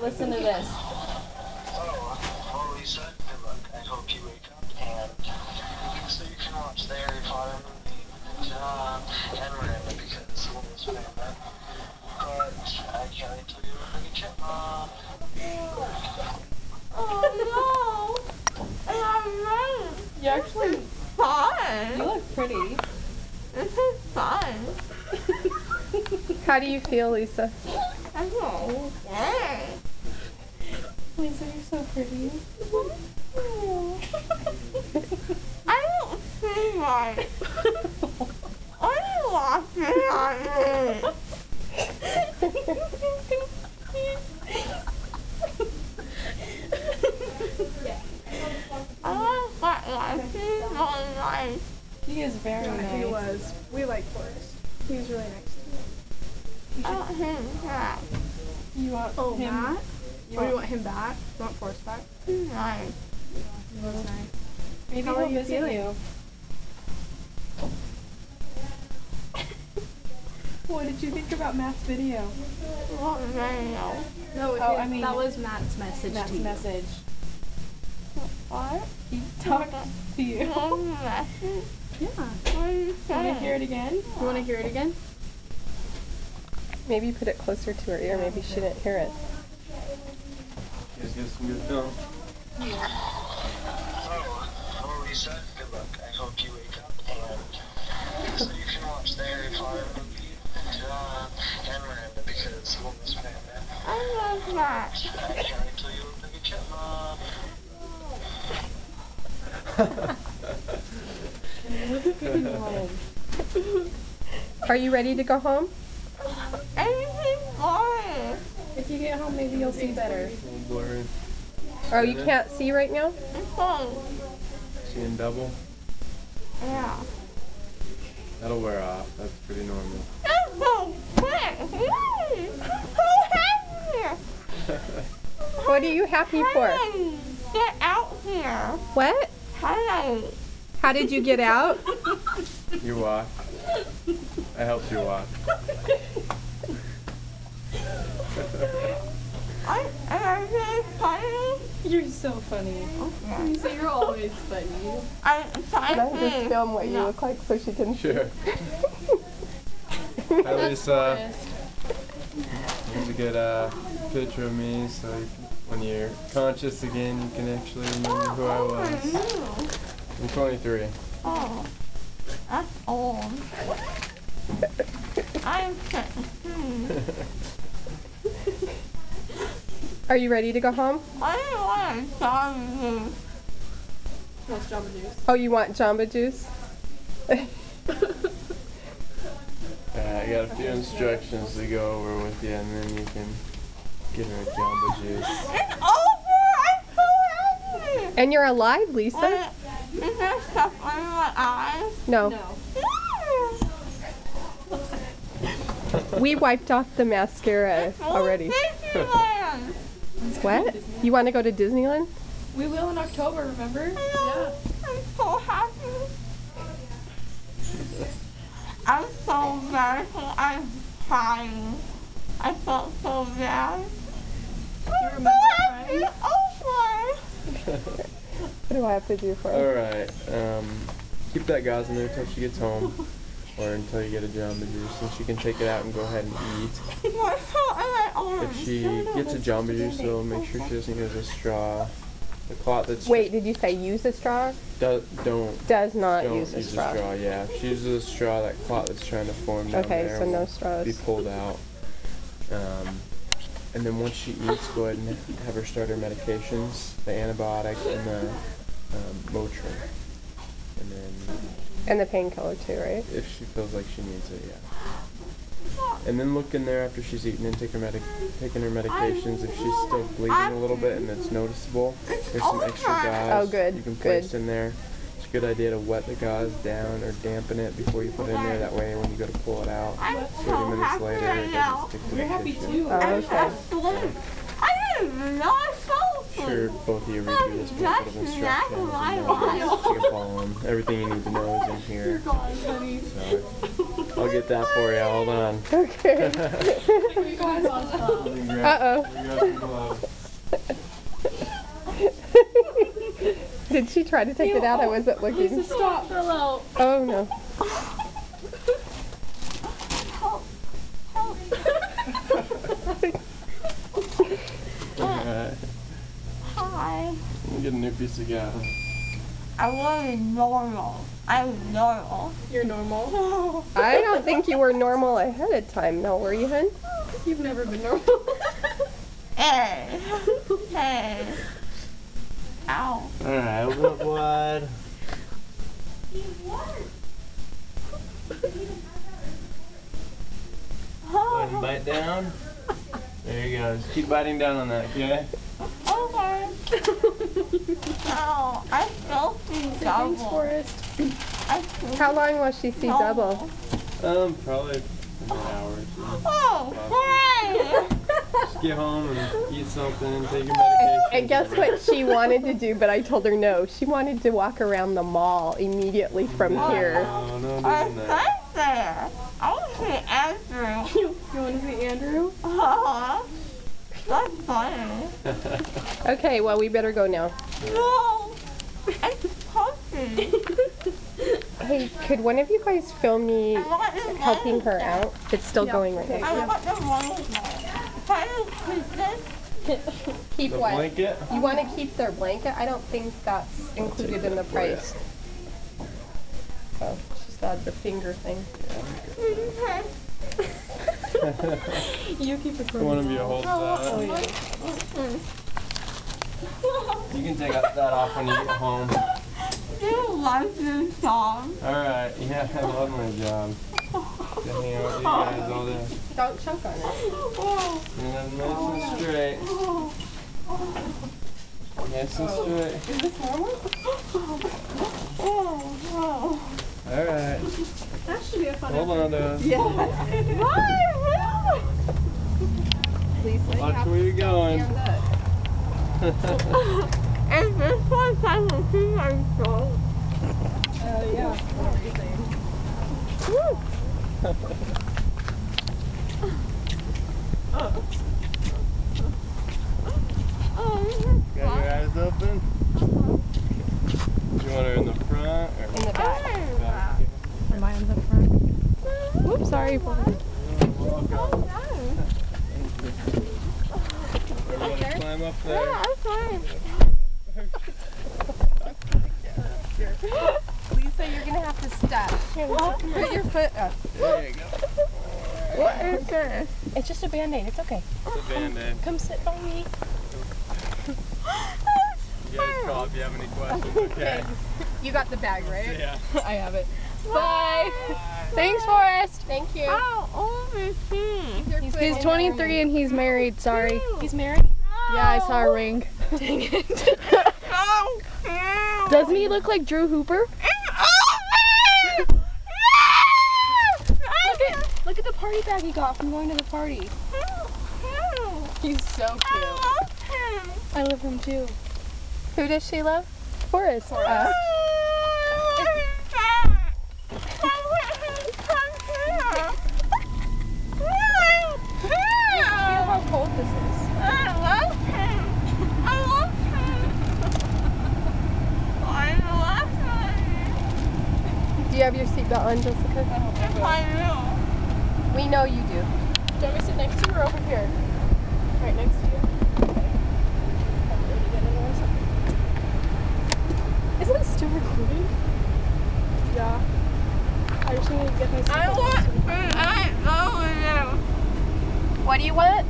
Listen to this. Oh, well, Lisa, good luck. I hope you wake up and so you can watch the Harry Potter movie and, uh, and Miranda because we'll miss But I can't wait till you look like a chipmunk. Oh no! I'm You're actually, fun. you look pretty. This is fun. How do you feel, Lisa? I don't. Lisa, you're so pretty. I don't see right. Are you laughing at me? I don't life. He's really nice. He is very Yeah, nice. he was. We like Forrest. He was really nice to me. Oh, I don't. You want Oh, him? Matt? You Oh, you want, want him back? You want Forrest back? He's nice. He was nice. maybe How are he'll you visit feeling? you. What did you think about Matt's video? What video? No, Oh, I mean- that was Matt's message Matt's to you. message. What? He talked to you. Message? Yeah. What you Want to hear it again? You want to hear it again? Maybe put it closer to her ear. Maybe she didn't hear it. You guys get some good film. Oh, well, good luck. I hope you wake up and so you can watch the Harry Potter movie and, uh, and Miranda because we'll miss Miranda. I love that. I can't wait till you look like a chipmunk. Are you ready to go home? Everything's boring. If you get home, maybe you'll see better. Blurry. Oh, you can't see right now? Seeing double. Yeah. That'll wear off. That's pretty normal. That's so quick. Yay! Who has here? What are you happy for? Get out here. What? Hey. How did you get out? You walk. I helped you walk. I, am I really funny? You're so funny. Lisa, you're always funny. I'm trying Can I to just film what you look like so she can see? Sure. Hi, Lisa. Here's a good uh, picture of me, so you can, when you're conscious again, you can actually remember who I was. I'm 23. Oh, that's old. I'm 16. Are you ready to go home? I don't want to tell you. What's Jamba Juice? Oh, you want Jamba Juice? Uh, I got a few instructions to go over with you, and then you can get her a Jamba Juice. It's over! I'm so happy! And you're alive, Lisa? What? Is there stuff under my eyes? No. No. We wiped off the mascara already. Disneyland! What? You want to go to Disneyland? We will in October, remember? Yeah. I'm so happy. I'm so embarrassed. I'm crying. I felt so bad. You remember It's over. What do I have to do for All it? right. Um, keep that gauze in there until she gets home, or until you get a Jamba Juice, and she can take it out and go ahead and eat. What's so in my arms? If she gets a Jamba Juice, though, make sure she doesn't use a straw. The clot that's Wait, did you say use a straw? do, don't Does not don't use a straw. Yeah, if she uses a straw, that clot that's trying to form down Okay, there so no will straws. be pulled out. Um, and then once she eats, go ahead and have her start her medications, the antibiotic and the um, Motrin. And then And the painkiller too, right? if she feels like she needs it, yeah. And then look in there after she's eaten and take her medic taking her medications. If she's still bleeding a little bit and it's noticeable, there's some extra oh, gauze Oh, good, you can good. place in there. It's a good idea to wet the gauze down or dampen it before you put it in there. That way, when you go to pull it out, I'm 30 so minutes later, right it now. doesn't stick to We're the happy tissue. too. Oh, I'm okay. asleep. I didn't even sure both of you read through this booklet of instructions and notes. You can follow them. Everything you need to know is in here. God, honey. So I'll get that for you. Hold on. Okay. You guys on top. Uh oh. Grab some gloves. Did she try to take it out? I wasn't looking. Stop, fell. Oh no. Alright. Hi. Let me get a new piece of gum. I was normal. I'm normal. You're normal. I don't think you were normal ahead of time. No, were you, hun? You've never been normal. Hey. Hey. Ow. Alright, open up wide. Go ahead and bite down. There you go. Just keep biting down on that, okay? Okay. Ow. I still see double. Forrest. I still How long will she see double? Um, probably an hour or two. Oh, great. Just get home and eat something, take your medication. And guess what she wanted to do, but I told her no. She wanted to walk around the mall immediately from here. No, no I doing that. said there. I want to see Andrew. You want to see Andrew? Aw. That's funny. Okay, well, we better go now. No. It's puppy. Hey, could one of you guys film me I want the helping her monster. out? It's still going right now. I want the monster. Can you keep this? Keep The what? blanket? You want to keep their blanket? I don't think that's included in the price. Oh, oh she still has the finger thing. Mm-hmm. You keep it One of you holds that. You can take that off when you get home. Do you like this song? Alright, yeah, I love my job. To hang out with you guys all day. Don't choke on it. And then nice and straight. Nice and straight. Is this normal? Alright. That should be a fun Hold on to it. Please let Watch where you're going. Is this one time to see my soul? Uh, yeah. Whatever you're. Oh, this is Got your eyes open? You want her in the front or In the back. back? Am I on the front? Whoops, sorry. Forrest. Welcome. You want to climb up there? Yeah, I'm fine. Lisa, you're gonna have to step. Put your foot up. There you go. What is this? It's just a band-aid. It's okay. It's a band-aid. Come sit by me. You guys call if you have any questions, okay? You got the bag, right? Yeah. I have it. Bye. Thanks, Forrest. Thank you. How old is he? He's, he's 23 and he's married. Sorry. He's married? Yeah, I saw a ring. Dang it. Oh, cute. Doesn't he look like Drew Hooper? It's! Look at, look at the party bag he got from going to the party. He's so cute. I cute. love him. I love him too. Who does she love? Forrest. Uh, Feel how cold this is. do you have your seatbelt on, Jessica? We know you do. Do you want me to sit next to you or over here? Right next to you. Okay. I'm ready to get in one second. Isn't it still recording? Yeah. I just need to get my seatbelt on. What do you want?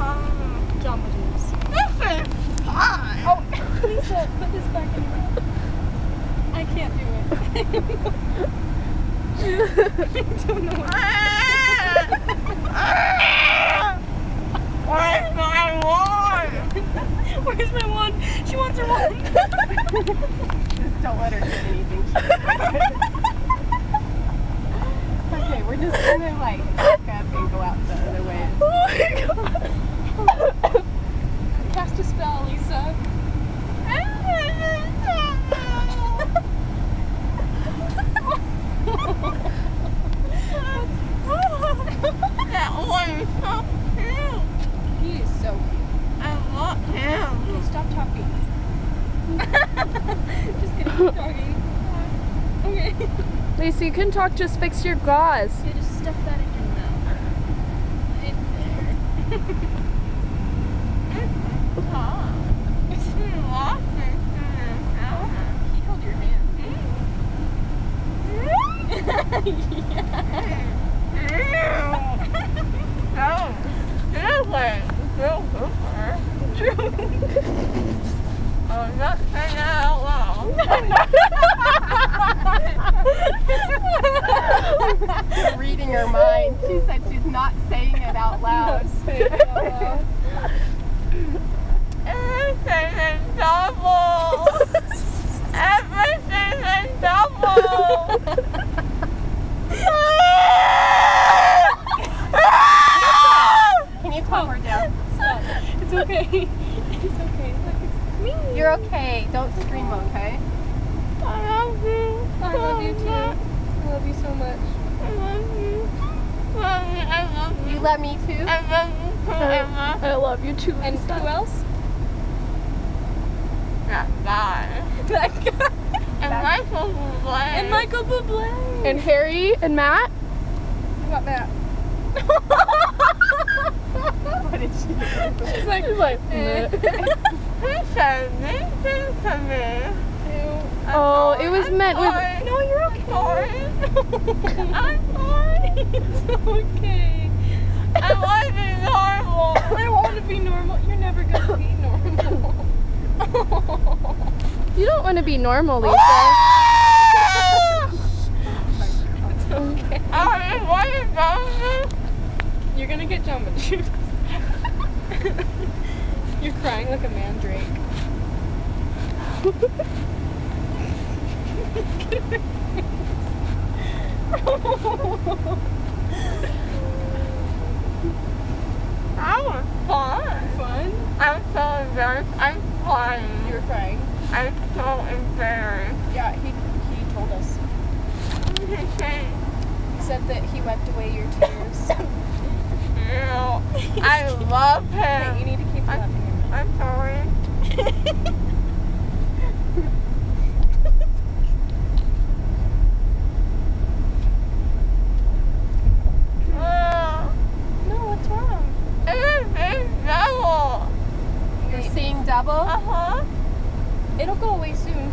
Um, Jamba Juice. Oh, Lisa, put this back in your mouth. I can't do it. I don't know what Where's my wand? Where's my wand? She wants her wand. Just don't let her do anything. okay, we're just gonna like back up and go out the other way. Oh my god. Cast a spell, Can talk, just fix your gauze. You just stuff that in your mouth. Right there. He held your hand. I'm not saying that out loud. Reading her mind. She said she's not saying it out loud. Everything is double. Everything is double. Can you calm her down? It's okay. It's okay. Look, it's me. You're okay. Don't scream, okay? I love you. I love you too. I love you so much. I love you. Mommy, I love you. You love me too? I love you too, Emma. I love you too. And who else? That guy. That guy. And Michael Bublé. And Michael Bublé. And Harry and Matt. Who got that? What did she do? She's like, She's like, eh. He said these things to me. I'm Oh, sorry. it was I'm meant with-. No, you're I'm sorry. I'm sorry. It's okay. I want to be normal. I want to be normal. You're never gonna be normal. you don't want to be normal, Lisa. it's okay. I mean, what is that? You're gonna get jumbo juice. You're crying like a mandrake. That was fun. Fun? I'm so embarrassed. I'm crying. You were crying. I'm so embarrassed. Yeah, he he told us. He said, that he wiped away your tears. "Ew, I love Okay, you him. need to keep I'm- laughing. I'm sorry. Oh, No, what's wrong? it is big double. You're seeing double? Uh-huh. It'll go away soon.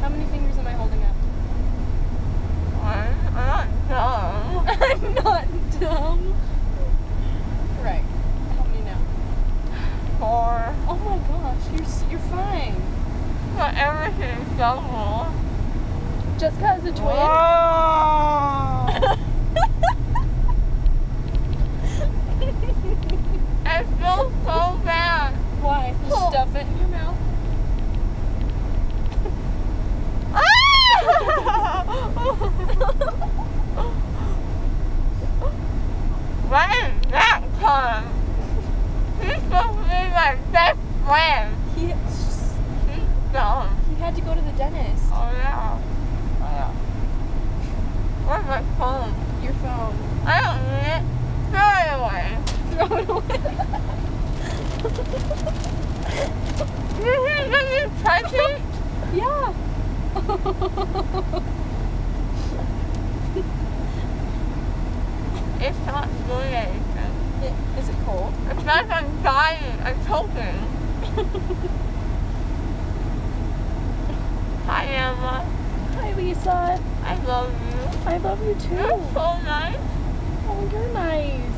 How many fingers am I holding up? I'm not dumb. I'm not dumb. Right. Help me now. Four. Oh my gosh, you're you're fine. But everything's double. Just cause a twin. I feel so bad. Why? Just Oh. stuff it in your mouth. Where did that come? He's supposed to be my best friend. He He's dumb. he had to go to the dentist. Oh yeah. Oh yeah. Where's my phone? Your phone. I don't need it. Throw it away. Throw it away. Did he let you touch it? Yeah. It's not doing anything. I- Is it cold? It's like I'm dying. I'm choking. Hi Emma. Hi, Lisa. I love you. I love you too. You're so nice. Oh, you're nice.